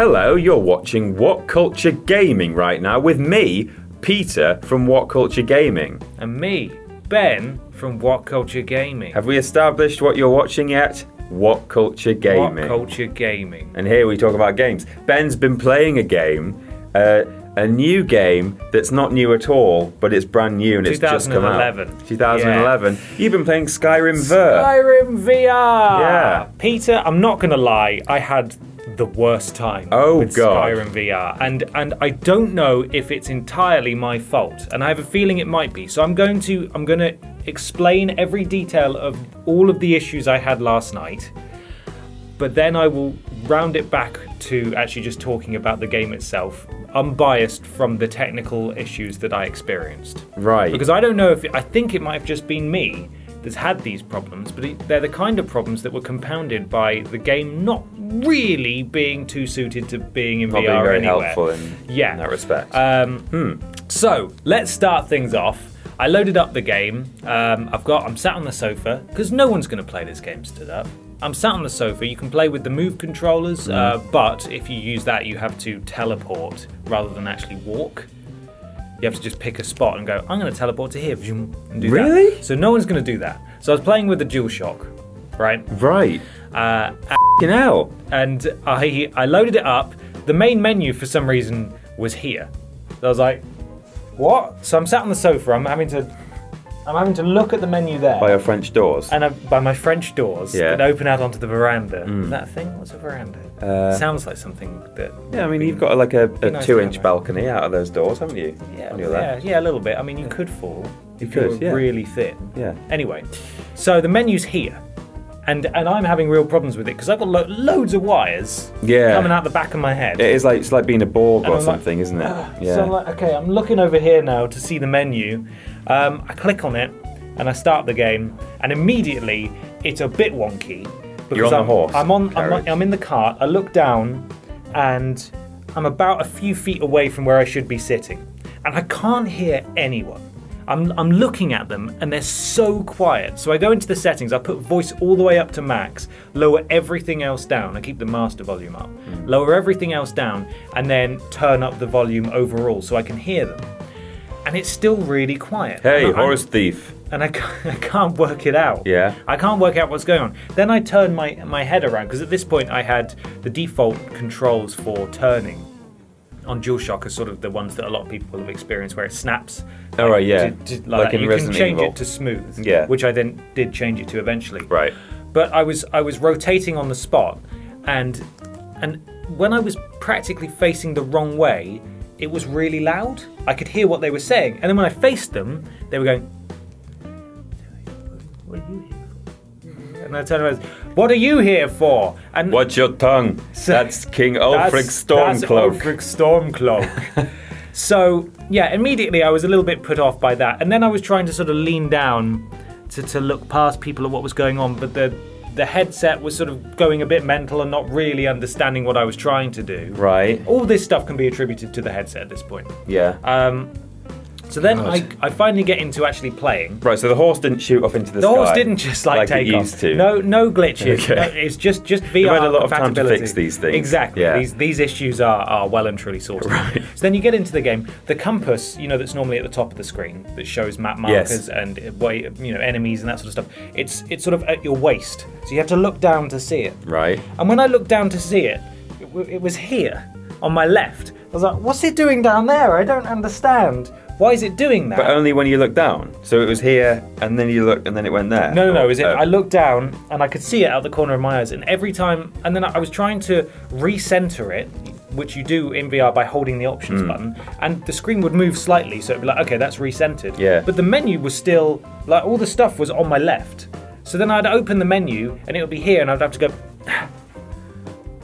Hello, you're watching WhatCulture Gaming right now with me, Peter from WhatCulture Gaming. And me, Ben from WhatCulture Gaming. Have we established what you're watching yet? WhatCulture Gaming. WhatCulture Gaming. And here we talk about games. Ben's been playing a game, uh, a new game that's not new at all, but it's brand new and it's just come out. 2011. 2011. You've been playing Skyrim Ver. Skyrim VR. Yeah. Peter, I'm not gonna lie, I had the worst time Oh, with God. Skyrim VR, and and I don't know if it's entirely my fault, and I have a feeling it might be. So I'm going to I'm going to explain every detail of all of the issues I had last night, but then I will round it back to actually just talking about the game itself, unbiased from the technical issues that I experienced. Right. Because I don't know if I think it might have just been me that's had these problems, but they're the kind of problems that were compounded by the game not really being too suited to being in not VR being very anywhere. helpful in, Yeah. in that respect. Um, So let's start things off. I loaded up the game. Um, I've got. I'm sat on the sofa because no one's going to play this game stood up. I'm sat on the sofa. You can play with the move controllers, uh, but if you use that, you have to teleport rather than actually walk. You have to just pick a spot and go. I'm going to teleport to here and do that. Really? So no one's going to do that. So I was playing with the DualShock, right? right. Uh, Fucking hell. and I I loaded it up. The main menu for some reason was here. So I was like, what? So I'm sat on the sofa. I'm having to I'm having to look at the menu there. By your French doors. and I, by my French doors Yeah. that open out onto the veranda. Is that a thing? What's a veranda? Uh, Sounds like something that. Yeah, I mean, you've got like a, a nice two inch balcony out of those doors, haven't you? Yeah, yeah, yeah, a little bit. I mean, you could fall You if could, you were yeah. really thin. Yeah. Anyway, so the menu's here, and and I'm having real problems with it because I've got lo- loads of wires Yeah. coming out the back of my head. It is like it's like being a Borg And or I'm like, something, isn't it? yeah. So I'm like, okay, I'm looking over here now to see the menu. Um, I click on it and I start the game, and immediately it's a bit wonky. Because You're on I'm, horse I'm on. I'm, carriage. I'm in the cart. I look down, and I'm about a few feet away from where I should be sitting, and I can't hear anyone. I'm, I'm looking at them and they're so quiet. So I go into the settings, I put voice all the way up to max, lower everything else down. I keep the master volume up, Hmm. lower everything else down, and then turn up the volume overall so I can hear them. And it's still really quiet. hey, And I- horse thief. and I can't, I can't work it out. Yeah. I can't work out what's going on. Then I turn my, my head around because at this point I had the default controls for turning on DualShock are sort of the ones that a lot of people have experienced where it snaps. Oh, right, yeah. Like that. in you Resident can change Evil. it to smooth. Yeah. Which I then did change it to eventually. Right. But I was I was rotating on the spot and and when I was practically facing the wrong way, it was really loud. I could hear what they were saying. And then when I faced them, they were going What are you here for? And I turned around, What are you here for? And Watch your tongue. That's King Ulfric Stormcloak. That's Ulfric Stormcloak. so yeah, immediately I was a little bit put off by that, and then I was trying to sort of lean down to, to look past people at what was going on, but the the headset was sort of going a bit mental and not really understanding what I was trying to do. Right. All this stuff can be attributed to the headset at this point. Yeah. Um, so then I, I finally get into actually playing. right. So the horse didn't shoot off into the, The sky. The horse didn't just like, like take it off. used to. No, no glitches. Okay. No, it's just just VR You've had a lot of time to fix these things. Exactly. Yeah. These these issues are, are well and truly sorted. Right. So then you get into the game. The compass, you know, that's normally at the top of the screen that shows map Yes. markers and uh, way, you know, enemies and that sort of stuff. It's it's sort of at your waist, so you have to look down to see it. Right. And when I looked down to see it, it, it was here on my left. I was like, "What's it doing down there? I don't understand. Why is it doing that?" But only when you look down. So it was here, and then you looked, and then it went there. No, no, no. Is it? Oh, oh. I looked down and I could see it out the corner of my eyes, and every time, and then I was trying to recenter it, which you do in VR by holding the options hmm. button, and the screen would move slightly, so it'd be like, okay, that's recentered. Yeah. But the menu was still like all the stuff was on my left. So then I'd open the menu and it would be here, and I'd have to go.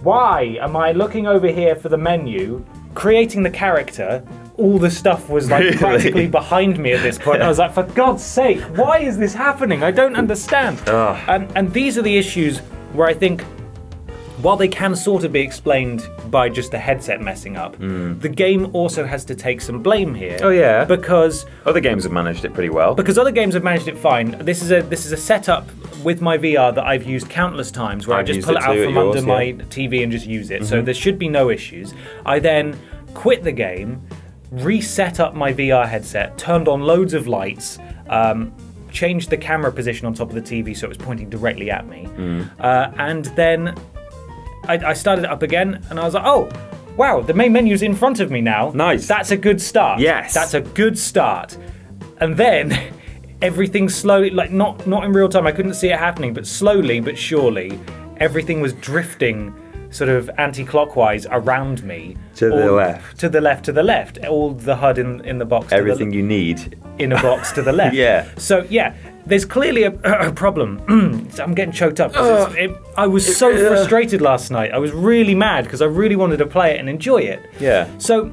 Why am I looking over here for the menu, creating the character? All the stuff was like Really? practically behind me at this point. I was like, for God's sake, why is this happening? I don't understand. And, and these are the issues where I think, while they can sort of be explained by just the headset messing up. The game also has to take some blame here. Hmm. Oh, yeah. because Other games have managed it pretty well. because other games have managed it fine. This is a this is a setup with my VR that I've used countless times, where I've I just pull it it out from yours, under yeah. Mm-hmm. my TV and just use it. So there should be no issues. I then quit the game, reset up my VR headset, turned on loads of lights. Um, Changed the camera position on top of the TV so it was pointing directly at me, Mm. uh, and then I, I started it up again, and I was like, "Oh, wow! The main menu's in front of me now. Nice. That's a good start. Yes. that's a good start." And then everything slowly, like not not in real time. I couldn't see it happening, but slowly but surely, everything was drifting sort of anti-clockwise around me To the left. to the left to the left all the hud in in the box to the- Everything you need. in a box to the left. Yeah. So yeah, there's clearly a, a problem. I'm getting choked up it's- it- I was so uh. frustrated last night. I was really mad because I really wanted to play it and enjoy it. Yeah. So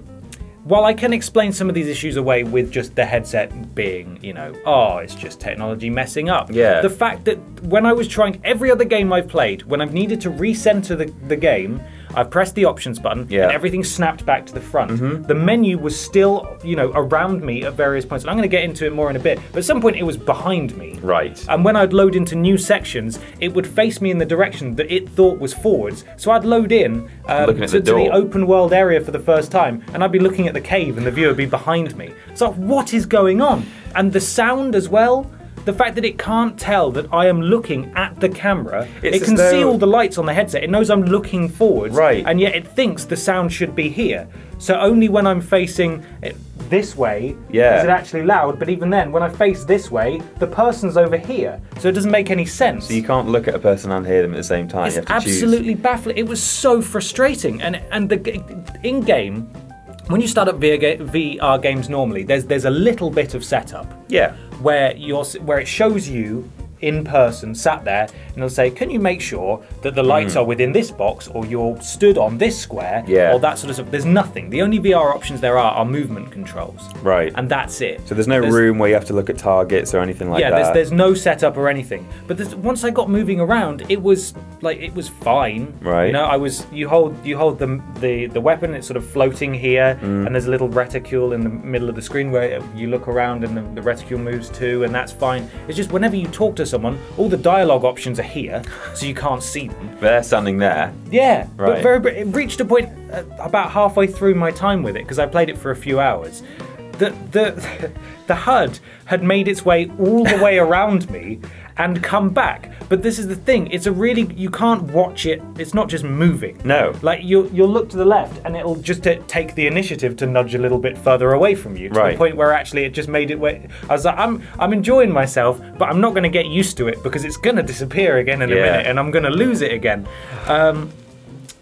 while I can explain some of these issues away with just the headset being, you know, oh, it's just technology messing up. Yeah. The fact that when I was trying every other game I've played, when I've needed to recenter the, the game, I've pressed the options button Yeah. and everything snapped back to the front. The menu was still, you know, around me at various points. And I'm going to get into it more in a bit. But at some point, it was behind me. Right. And when I'd load into new sections, it would face me in the direction that it thought was forwards. So I'd load in um, to, the to the open world area for the first time, and I'd be looking at the cave, and the viewer would be behind me. So what is going on? And the sound as well. The fact that it can't tell that I am looking at the camera, It's it can see all the lights on the headset. It knows I'm looking forward, Right. And yet it thinks the sound should be here. So only when I'm facing it this way Yeah. is it actually loud. But even then, when I face this way, the person's over here, so it doesn't make any sense. So you can't look at a person and hear them at the same time. It's you have to absolutely baffling. It was so frustrating, and and the in game. When you start up VR, games normally, there's there's a little bit of setup. Yeah. Where you're where it shows you in person sat there and they'll say can you make sure that the lights are within this box or you're stood on this square. Yeah. or that sort of stuff there's nothing the only VR options there are are movement controls Right. and that's it So there's no room where you have to look at targets or anything like yeah, that. there's there's no setup or anything. But once I got moving around, it was like it was fine. Right. You know, I was you hold you hold the the, the weapon. It's sort of floating here, Mm. and there's a little reticule in the middle of the screen where you look around and the, the reticule moves too, and that's fine. It's just whenever you talk to someone, all the dialogue options are here, so you can't see them. They're standing there. Yeah, but Right. very. It reached a point uh, about halfway through my time with it because I played it for a few hours. The the the HUD had made its way all the way around me and come back. But this is the thing: it's a really you can't watch it. It's not just moving. No. like you'll you'll look to the left and it'll just take the initiative to nudge a little bit further away from you to Right. the point where actually it just made it. Way, I was like, I'm I'm enjoying myself, but I'm not going to get used to it because it's going to disappear again in a minute, and I'm going to lose it again. Um,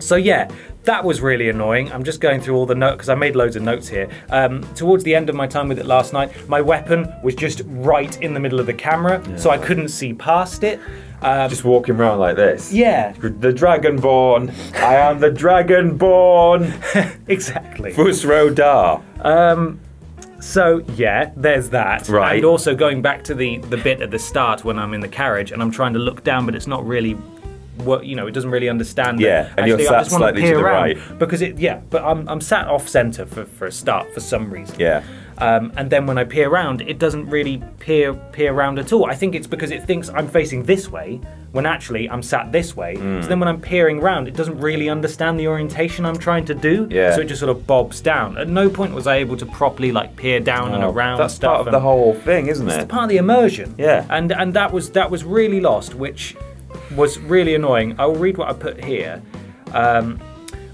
so yeah, that was really annoying. I'm just going through all the notes because I made loads of notes here. Um, towards the end of my time with it last night, my weapon was just right in the middle of the camera, so I couldn't see past it. Um, Just walking around like this. yeah, The Dragonborn. I am the Dragonborn. exactly. Fus Ro Dah. So yeah, there's that. Right. And also going back to the the bit at the start when I'm in the carriage and I'm trying to look down, but it's not really. What you know, it doesn't really understand. that Yeah, and you're actually I sat slightly to peer the right. because it. Yeah, but I'm I'm sat off center for for a start for some reason. Yeah. Um, and then when I peer around, it doesn't really peer peer around at all. I think it's because it thinks I'm facing this way when actually I'm sat this way. Hmm. So then when I'm peering around, it doesn't really understand the orientation I'm trying to do. Yeah. So it just sort of bobs down. At no point was I able to properly like peer down and Oh, around. That's part of and- the whole thing, isn't it? It's part of the immersion. Yeah. And and that was that was really lost, which was really annoying. I will read what I put here. Um,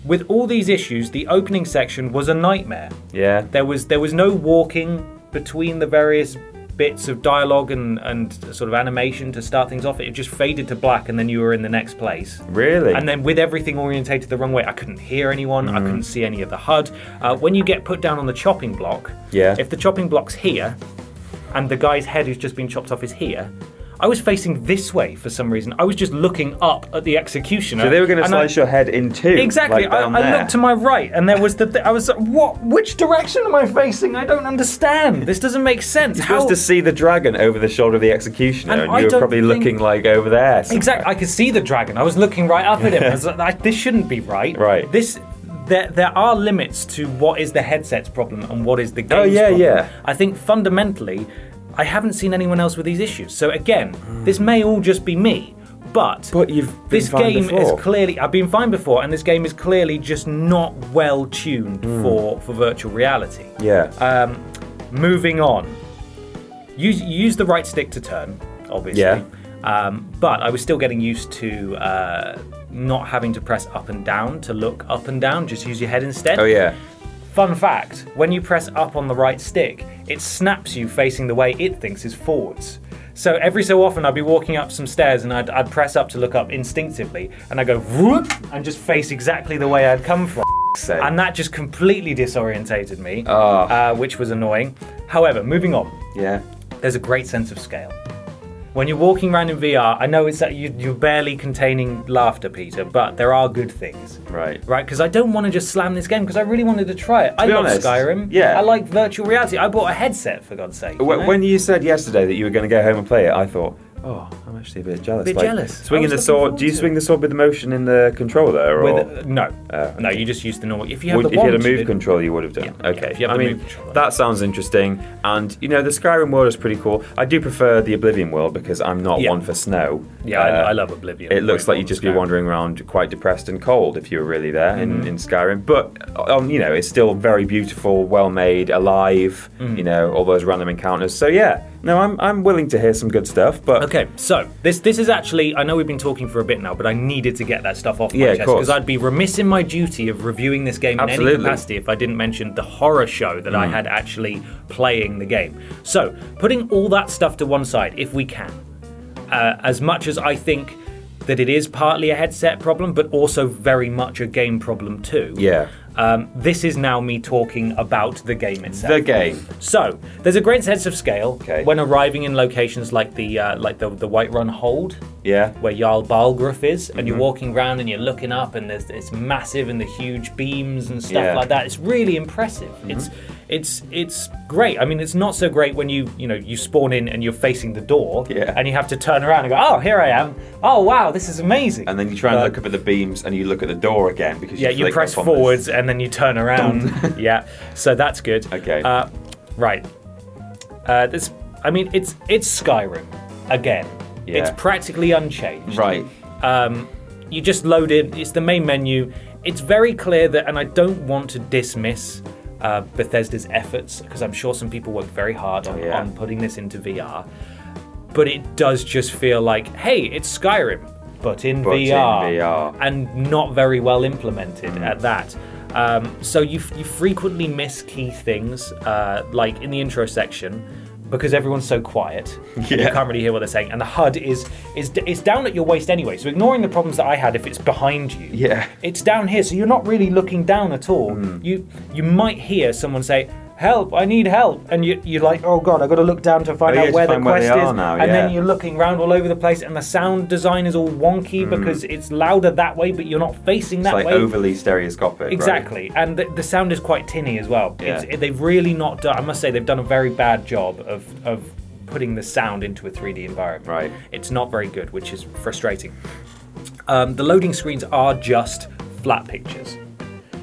with all these issues, the opening section was a nightmare. Yeah. There was there was no walking between the various bits of dialogue and, and sort of animation to start things off. It just faded to black and then you were in the next place. Really? And then with everything orientated the wrong way, I couldn't hear anyone. Mm. I couldn't see any of the HUD. Uh, when you get put down on the chopping block, Yeah. if the chopping block's here, and the guy's head who's just been chopped off is here, I was facing this way for some reason. I was just looking up at the executioner. so they were going to and I- slice your head in two. Exactly. Like I, I looked to my right, and there was the. Th- I was like, what? Which direction am I facing? I don't understand. This doesn't make sense. You're supposed to see the dragon over the shoulder of the executioner, And and, you were probably think- looking like over there. somewhere. Exactly. I could see the dragon. I was looking right up at him. I was like, this shouldn't be right. Right. This there there are limits to what is the headset's problem and what is the oh, game's Oh, yeah, problem. yeah. I think fundamentally, I haven't seen anyone else with these issues. So again, this may all just be me, but But this game before. is clearly I've been fine before, and this game is clearly just not well tuned Hmm. for for virtual reality. Yeah. Um, moving on, use use the right stick to turn, obviously. Yeah. Um, but I was still getting used to uh, not having to press up and down to look up and down. Just use your head instead. oh yeah. Fun fact: when you press up on the right stick, it snaps you facing the way it thinks is forwards. So every so often, I'd be walking up some stairs and I'd, I'd press up to look up instinctively, and I'd go whoop and just face exactly the way I'd come from. Sake. And that just completely disorientated me, Ah. uh, which was annoying. However, moving on, Yeah. there's a great sense of scale. When you're walking around in VR, I know it's that you, you're barely containing laughter, Peter, but there are good things. Right. Right, because I don't want to just slam this game because I really wanted to try it. I be love honest, Skyrim. yeah. I like virtual reality. I bought a headset for God's sake. you know? when you said yesterday that you were going to go home and play it, I thought, oh, I'm actually a bit jealous. Bit jealous. Swinging the sword. Do you swing the sword with the motion in the controller, or With, no, Oh, no, you just use the normal. If you have would, the if you had a move control, you would have done. Yeah, okay. yeah, if you have I mean, that sounds interesting. And you know, the Skyrim world is pretty cool. I do prefer the Oblivion world because I'm not Yeah. one for snow. Yeah, Uh, I, I love Oblivion. It looks like you'd just be wandering around quite depressed and cold if you were really there in, Mm-hmm. in Skyrim. But um, you know, it's still very beautiful, well made, alive. Mm. You know, all those random encounters. So yeah, no, I'm I'm willing to hear some good stuff. But Okay, so this this is actually I know we've been talking for a bit now, but I needed to get that stuff off Yeah, my of chest because I'd be remiss in my duty of reviewing this game in any capacity if I didn't mention the horror show that Mm. I had actually playing the game. So, putting all that stuff to one side, if we can, uh, as much as I think that it is partly a headset problem, but also very much a game problem too. yeah, Um, this is now me talking about the game itself. the game. So there's a great sense of scale Okay. when arriving in locations like the uh, like the the Whiterun Hold, Yeah. where Jarl Balgruuf is, and Mm-hmm. you're walking around and you're looking up, and there's it's massive and the huge beams and stuff Yeah. Mm-hmm. like that. It's really impressive. It's it's it's great. I mean, it's not so great when you you know you spawn in and you're facing the door, Yeah. and you have to turn around and go, oh, here I am. Oh wow, this is amazing. And then you try and But- look up at the beams, and you look at the door again because yeah, you, press on this. forwards and then you turn around. yeah, so that's good. Okay. Uh, right. Uh, this, I mean, it's it's Skyrim again. Yeah. It's practically unchanged. Right. Um, you just load it. It's the main menu. It's very clear that, and I don't want to dismiss uh, Bethesda's efforts because I'm sure some people worked very hard on, Oh, yeah. on putting this into VR. But it does just feel like, hey, it's Skyrim, but in, But in VR, VR. and not very well implemented Mm. at that. Um, so you you frequently miss key things, uh, like in the intro section, because everyone's so quiet, and you Yeah. can't really hear what they're saying, and the HUD is is is down at your waist anyway. So ignoring the problems that I had, if it's behind you, Yeah. it's down here, so you're not really looking down at all. Hmm. You you might hear someone say. Help! I need help, and you, you're like, "Oh God, I've got to look down to find Oh, out where the find where quest they is." now, and then you're looking around all over the place, and the sound design is all wonky Hmm. because it's louder that way, but you're not facing that It's like way. overly stereoscopic. right? Exactly, and the, the sound is quite tinny as well. Yeah. It's, it- they've really not done. I must say they've done a very bad job of of putting the sound into a 3D environment. Right. It's not very good, which is frustrating. Um, the loading screens are just flat pictures.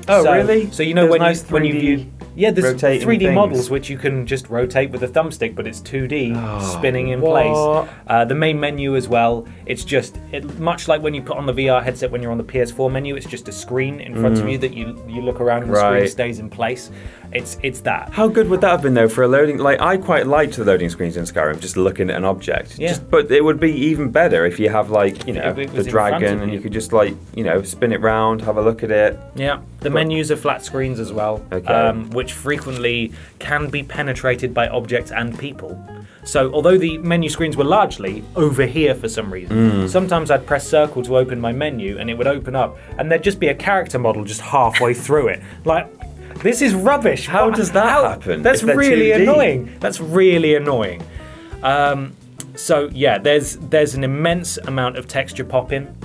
Oh, So- really? So you know There's when nice you when you view yeah, there's rotating 3D things. models which you can just rotate with a thumbstick, but it's 2D spinning in what? place. Uh, the main menu as well. It's just it, much like when you put on the VR headset when you're on the PS4 menu. It's just a screen in front of you that you you look around and the screen Mm. Stays in place. It's it's that. How good would that have been though for a loading? Like I quite liked the loading screens in Skyrim, just looking at an object. Yeah. Just, but it would be even better if you have like you know the was in front dragon, and you. you could just like you know spin it round, have a look at it. Yeah, the menus are flat screens as well, Okay. um, which frequently can be penetrated by objects and people. So, although the menu screens were largely over here for some reason, Hmm. sometimes I'd press circle to open my menu and it would open up, and there'd just be a character model just halfway through it. Like, this is rubbish. How What- does that happen That's really 2D? annoying. That's really annoying. Um, so yeah, there's there's an immense amount of texture popping. in.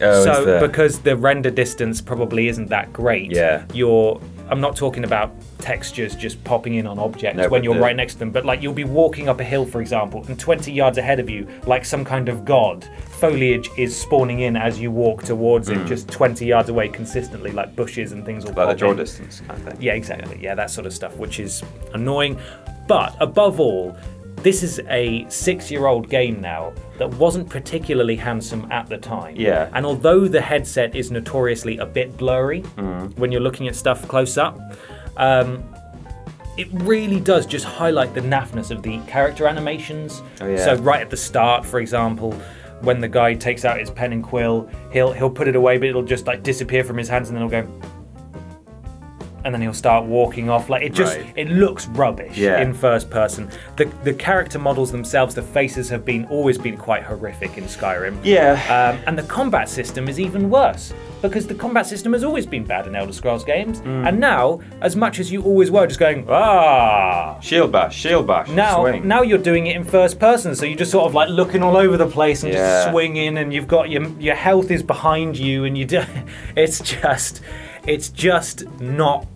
Oh, so because the render distance probably isn't that great, Yeah. you're I'm not talking about textures just popping in on objects No, when you're the- right next to them, but like you'll be walking up a hill, for example, and 20 yards ahead of you, like some kind of god, foliage is spawning in as you walk towards it, just 20 yards away consistently, like bushes and things Hmm. Like the draw in. distance kind of thing. Yeah, exactly. Yeah, that sort of stuff, which is annoying. But above all, this is a six year old game now that wasn't particularly handsome at the time. Yeah. And although the headset is notoriously a bit blurry Mm. when you're looking at stuff close up, um, it really does just highlight the naffness of the character animations. Oh, yeah. So right at the start, for example, when the guy takes out his pen and quill, he'll he'll put it away, but it'll just like disappear from his hands, and then he'll go, and then he'll start walking off. Like it just Right. it looks rubbish Yeah. in first person. The the character models themselves, the faces have been always been quite horrific in Skyrim. Yeah. Um, and the combat system is even worse because the combat system has always been bad in Elder Scrolls games, Mm. and now, as much as you always were, just going ah. Shield bash, shield bash, Now, swing. now you're doing it in first person, so you're just sort of like looking all over the place and just swinging, and you've got your your health is behind you, and you do. It's just, it's just not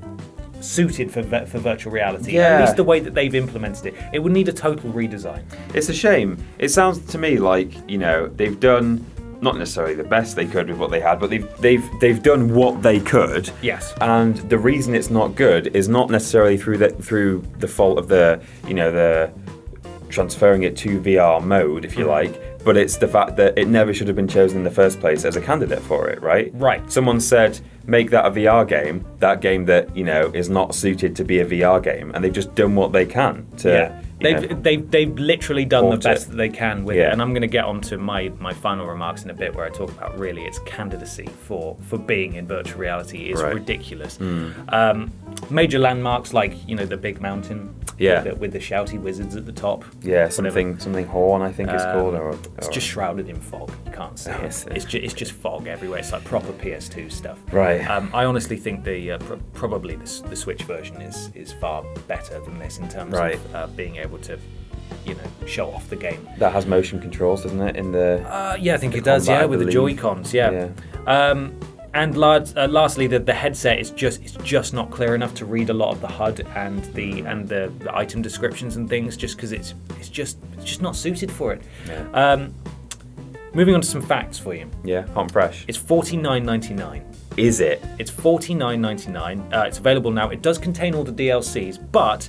suited for for virtual reality. At least the way that they've implemented it, it would need a total redesign. It's a shame. It sounds to me like you know they've done not necessarily the best they could with what they had, but they've they've they've done what they could. Yes. And the reason it's not good is not necessarily through the through the fault of the you know the transferring it to VR mode, if you mm. like. But it's the fact that it never should have been chosen in the first place as a candidate for it, right? Right. Someone said, make that a VR game, that game that, you know, is not suited to be a VR game, and they've just done what they can to Yeah, they've, know, they've they've literally done the best it. that they can with Yeah. it, and I'm going to get onto my my final remarks in a bit, where I talk about really its candidacy for for being in virtual reality is Right. Ridiculous. Um, major landmarks like you know the big mountain, Yeah. with the, with the shouty wizards at the top. Yeah, whatever. something something horn, I think it's Um, called. Or, It's just shrouded in fog. You can't see it. see. It's just it's just fog everywhere. It's like proper PS2 stuff. Right. Um, I honestly think the uh, pr- probably the, the Switch version is is far better than this in terms Right. of uh, being able to, you know, show off the game. that has motion controls, doesn't it? In the Uh, yeah, I think it does. combat, Yeah, with the. Joy Cons. Yeah. Um, and last, uh, lastly, the, the headset is just it's just not clear enough to read a lot of the HUD and the and the, the item descriptions and things, just because it's it's just it's just not suited for it. Yeah. Um, moving on to some facts for you. yeah, hot and fresh. It's forty nine ninety nine. Is it? It's forty nine ninety nine. Uh, it's available now. It does contain all the DLCs, but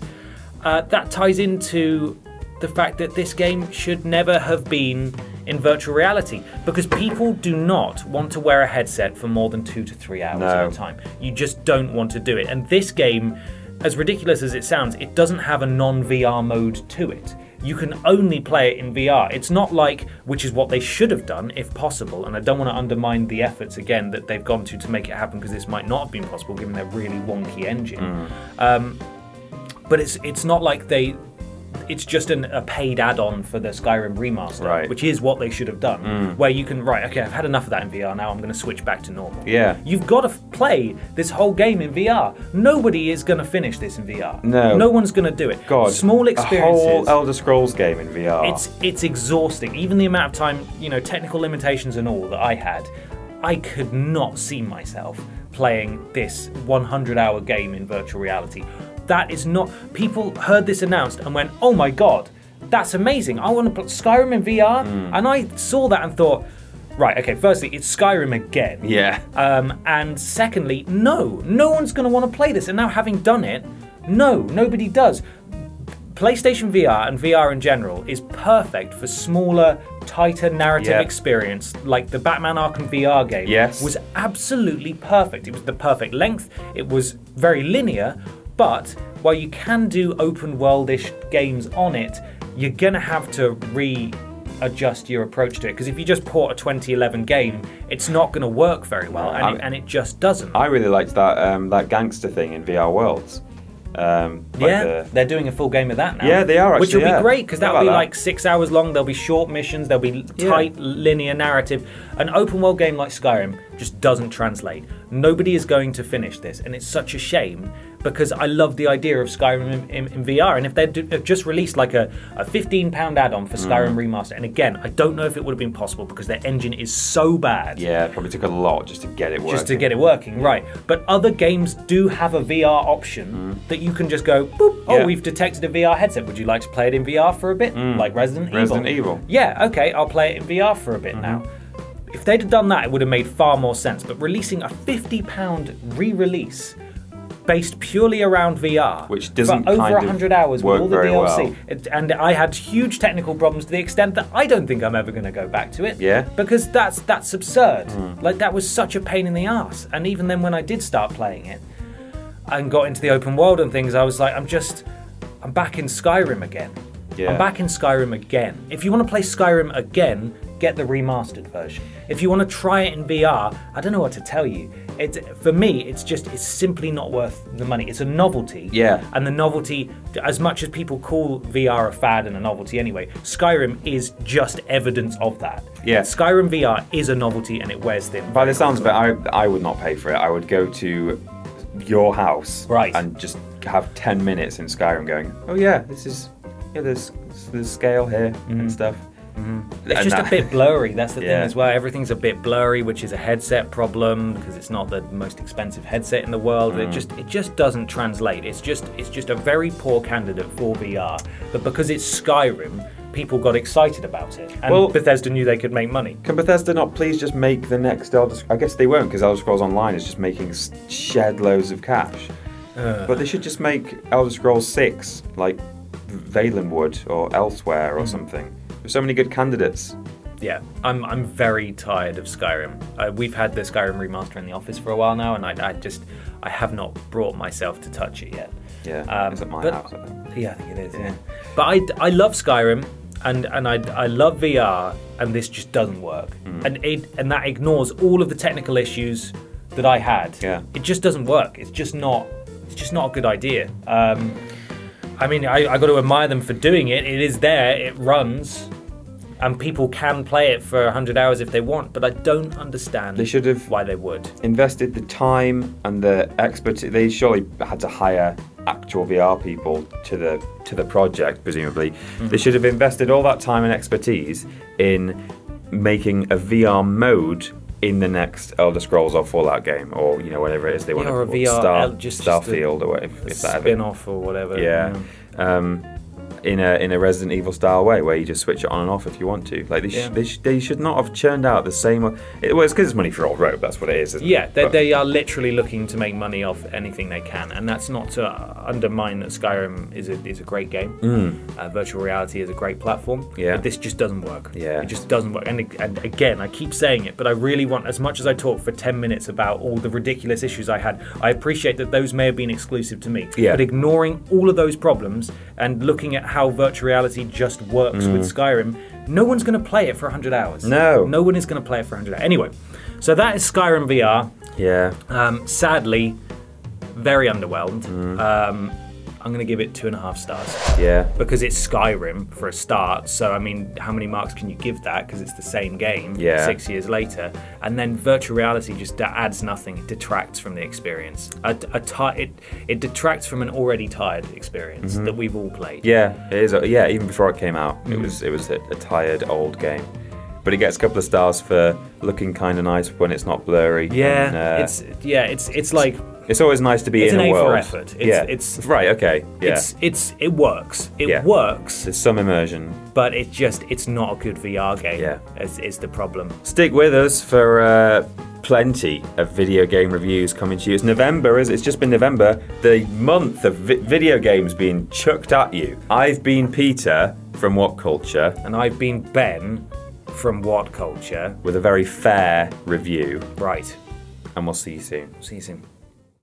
uh, that ties into the fact that this game should never have been in virtual reality because people do not want to wear a headset for more than two to three hours No. at a time. You just don't want to do it. And this game, as ridiculous as it sounds, it doesn't have a non VR mode to it. You can only play it in VR. It's not like, which is what they should have done if possible, and I don't want to undermine the efforts again that they've gone to to make it happen because this might not have been possible given their really wonky engine. Um, but it's it's not like they it's just an, a paid add-on for the Skyrim remaster, Right. which is what they should have done. Mm. Where you can right, okay, I've had enough of that in VR. Now I'm going to switch back to normal. Yeah. you've got to f- play this whole game in VR. Nobody is going to finish this in VR. No. no one's going to do it. God, small A experiences. whole Elder Scrolls game in VR. It's it's exhausting. Even the amount of time, you know, technical limitations and all that I had, I could not see myself playing this 100-hour game in virtual reality. That is not. People heard this announced and went, "Oh my god, that's amazing! I want to put Skyrim in VR." And I saw that and thought, right, okay. Firstly, it's Skyrim again. yeah. Um, and secondly, no, no one's going to want to play this. And now, having done it, no, nobody does. PlayStation VR and VR in general is perfect for smaller, tighter narrative Yeah. experience, like the Batman Arkham VR game. Yes. was absolutely perfect. It was the perfect length. It was very linear, but while you can do open worldish games on it, you're gonna have to re adjust your approach to it because if you just port a 2011 game it's not going to work very well and, I- it, and it just doesn't I really liked that um, that gangster thing in VR Worlds. Um, like yeah, the- they're doing a full game of that now. Yeah, they are Which will actually, be great because that'll be that? like six hours long. There'll be short missions. There'll be Yeah. tight linear narrative. An open world game like Skyrim just doesn't translate. Nobody is going to finish this, and it's such a shame because I love the idea of Skyrim in, in, in VR. And if they'd have just released like a, a £15 add on for Skyrim mm. Remaster, and again, I don't know if it would have been possible because their engine is so bad. Yeah, it probably took a lot just to get it working. Just to get it working, right. But other games do have a VR option mm. that you can just go, boop, oh, Yeah. we've detected a VR headset. Would you like to play it in VR for a bit? Mm. Like Resident, Resident Evil. Evil. Yeah, okay, I'll play it in VR for a bit Mm-hmm. now. If they'd have done that, it would have made far more sense. But releasing a £50 re release based purely around VR, Which doesn't over kind of 100 hours with all the DLC, well. it, and I had huge technical problems to the extent that I don't think I'm ever going to go back to it. Yeah? because that's that's absurd. Hmm. Like that was such a pain in the ass. And even then, when I did start playing it and got into the open world and things, I was like, I'm just, I'm back in Skyrim again. Yeah. I'm back in Skyrim again. If you want to play Skyrim again, get the remastered version. If you want to try it in VR, I don't know what to tell you. It's for me, it's just it's simply not worth the money. It's a novelty. Yeah. And the novelty, as much as people call VR a fad and a novelty anyway, Skyrim is just evidence of that. Yeah. Skyrim VR is a novelty and it wears thin. By the sounds of it, I, I would not pay for it. I would go to your house Right. and just have 10 minutes in Skyrim going, oh yeah, this is, yeah, there's, there's scale here and mm. stuff. Mm-hmm. It's just a bit blurry. That's the thing as well. Everything's a bit blurry, which is a headset problem because it's not the most expensive headset in the world. Mm. It just it just doesn't translate. It's just it's just a very poor candidate for VR. But because it's Skyrim, people got excited about it, and Well- Bethesda knew they could make money. Can Bethesda not please just make the next Elder Scrolls? I guess they won't because Elder Scrolls Online is just making shed loads of cash. But they should just make Elder Scrolls 6 like Valenwood or elsewhere or something. There's so many good candidates. Yeah, I'm I'm very tired of Skyrim. Uh, we've had the Skyrim remaster in the office for a while now, and I, I just I have not brought myself to touch it yet. Yeah, Um, it's at my but- house, I think. Yeah, I think it is. Yeah, but I, I love Skyrim and and I, I love VR and this just doesn't work Mm. and it and that ignores all of the technical issues that I had. Yeah. it just doesn't work. It's just not it's just not a good idea. Um, I mean, I, I got to admire them for doing it. It is there. It runs. And people can play it for 100 hours if they want, but I don't understand They should have why they would. invested the time and the expertise. They surely had to hire actual VR people to the to the project. Presumably, Mm-hmm. they should have invested all that time and expertise in making a VR mode in the next Elder Scrolls or Fallout game, or you know whatever it is they want to or a VR Star, just- just a- Starfield or whatever. If Spin off or whatever. yeah. Um, in a in a Resident Evil style way, where you just switch it on and off if you want to. Like they, sh- Yeah. they, sh- they should not have churned out the same. It, well, it's because it's money for old rope. That's what it is. Isn't Yeah, it? they, are literally looking to make money off anything they can, and that's not to undermine that Skyrim is a is a great game. Uh, virtual reality is a great platform. Mm. Yeah. but this just doesn't work. Yeah. it just doesn't work. And, and again, I keep saying it, but I really want, as much as I talk for ten minutes about all the ridiculous issues I had, I appreciate that those may have been exclusive to me. Yeah. but ignoring all of those problems and looking at how virtual reality just works with Skyrim, no one's going to play it for 100 hours. Mm. No. no one is going to play it for 100 hours. Anyway, so that is Skyrim VR. yeah. Um, sadly, very underwhelmed. Mm. Um, I'm going to give it two and a half stars Yeah. because it's Skyrim for a start. So, I mean, how many marks can you give that? Because it's the same game Yeah. six years later. And then virtual reality just adds nothing. It detracts from the experience. A, a ti- it, it detracts from an already tired experience that we've all played. Yeah. It is. A, yeah. Even before it came out, Mm. it was it was a, a tired old game. But it gets a couple of stars for looking kind of nice when it's not blurry. Yeah, and, uh, it's yeah, it's it's like it's always nice to be it's in an a A for world. effort. It's- yeah. it's- right. Okay. Yeah. it's it's it works. It Yeah. works. There's some immersion. but it's just it's not a good VR game. Yeah. is, is the problem. Stick with us for uh, plenty of video game reviews coming to you. It's November, is it? It's just been November, the month of vi- video games being chucked at you. I've been Peter from WhatCulture And I've been Ben from WhatCulture. with a very fair review, Right. and we'll see you soon. See you soon.